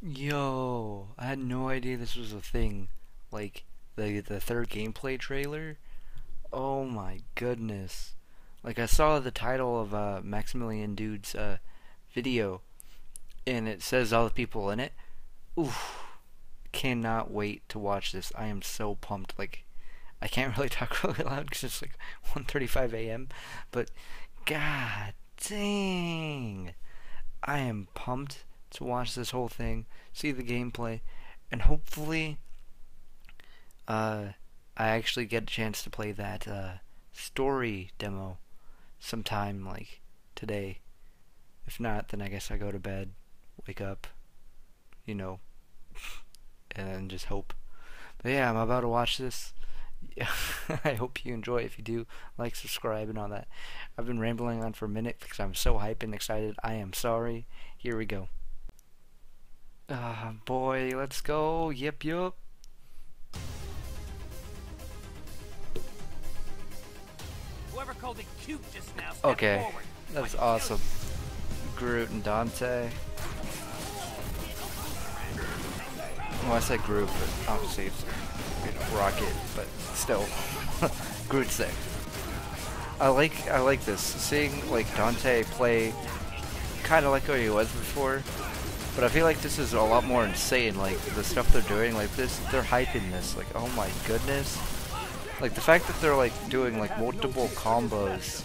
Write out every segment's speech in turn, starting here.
Yo, I had no idea this was a thing. Like the the third gameplay trailer. Oh my goodness. Like I saw the title of uh Maximilian Dood's uh video and it says all the people in it. Oof. Cannot wait to watch this. I am so pumped. Like I can't really talk really loud cuz it's like 1:35 a.m. but god dang. I am pumped to watch this whole thing, see the gameplay, and hopefully, uh, I actually get a chance to play that uh, story demo sometime like today. If not, then I guess I go to bed, wake up, you know, and just hope. But yeah, I'm about to watch this. I hope you enjoy. If you do, like, subscribe, and all that. I've been rambling on for a minute because I'm so hyped and excited. I am sorry. Here we go. Ah, boy, let's go. Yep, yep. Whoever called it cute just now, Okay, forward. that's awesome. Groot and Dante. Well, I said Groot, but obviously it's Rocket, but still, Groot's there. I like I like this seeing like Dante play, kind of like how he was before, but I feel like this is a lot more insane. Like the stuff they're doing, like this, they're hyping this. Like oh my goodness, like the fact that they're like doing like multiple combos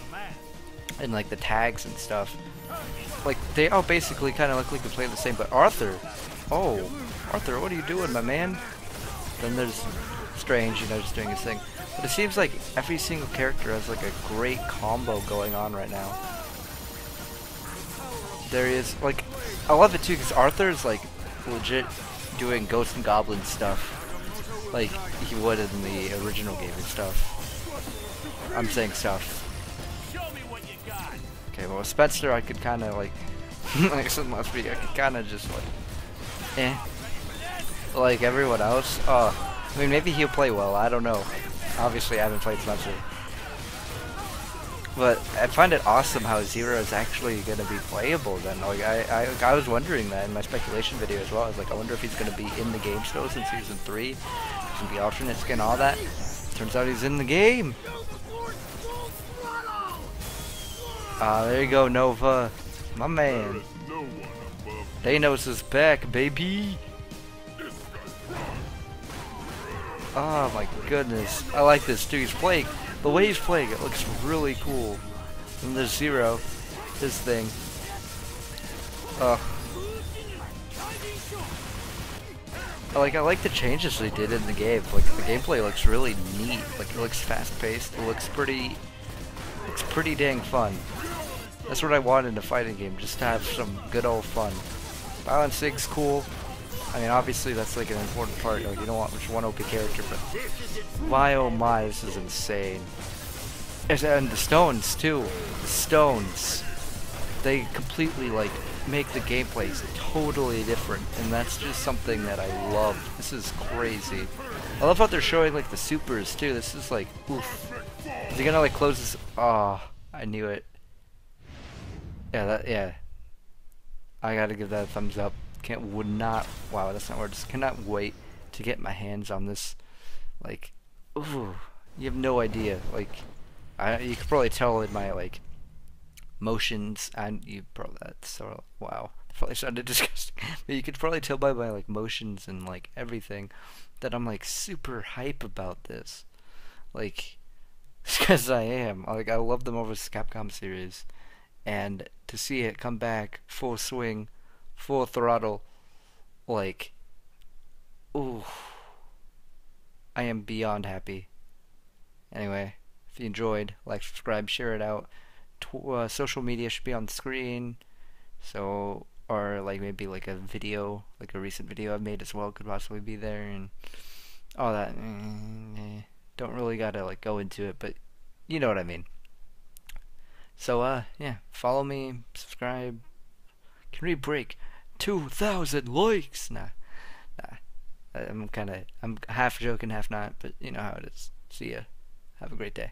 and like the tags and stuff. Like they all basically kind of look like they play the same. But Arthur, oh, Arthur, what are you doing, my man? Then there's Strange, you know, just doing his thing. But it seems like every single character has like a great combo going on right now. There is like, I love it too because Arthur is like legit doing Ghost and Goblin stuff, like he would in the original game and stuff. I'm saying stuff. Okay, well, with Spencer, I could kind of like, like I last week, I could kind of just like, eh. Like everyone else, uh, I mean, maybe he'll play well. I don't know. Obviously, I haven't played Spencer. But I find it awesome how Zero is actually going to be playable. Then, like, I, I, I was wondering that in my speculation video as well. I was like, I wonder if he's going to be in the game still since season three. He's going to be alternate skin, all that. Turns out he's in the game. Ah, there you go, Nova. My man. Thanos is back, baby. Oh my goodness. I like this dude's playing. The way he's playing, it looks really cool. And there's Zero. His thing. Ugh. I Like I like the changes they did in the game. Like the gameplay looks really neat. Like it looks fast paced. It looks pretty looks pretty dang fun. That's what I want in a fighting game, just to have some good old fun. Balancing's cool. I mean, obviously that's like an important part. Like, you don't want just one OP character, but my oh my, this is insane. And- the stones too. The stones. They completely like make the gameplay totally different, and that's just something that I love. This is crazy. I love how they're showing like the supers too. This is like oof. Is he gonna like close this? Oh, I knew it. Yeah, that yeah. I gotta give that a thumbs up. Can't would not. Wow, that's not words. Cannot wait to get my hands on this. Like, ooh, you have no idea. Like, I you could probably tell in my like motions and you probably that's so wow. Probably sounded disgusting, but you could probably tell by my like motions and like everything that I'm like super hype about this. Like, because I am. Like, I love the Marvel. Capcom series, and to see it come back full swing, full throttle, like, ooh, I am beyond happy. Anyway, if you enjoyed, like, subscribe, share it out. Tw- uh, social media should be on the screen, so or like maybe like a video, like a recent video I've made as well could possibly be there, and all that. Mm, eh, Don't really gotta like go into it, but you know what I mean. So uh, yeah, follow me, subscribe. Can we break two thousand likes? Nah, nah. I'm kind of I'm half joking, half not, but you know how it is. See ya. Have a great day.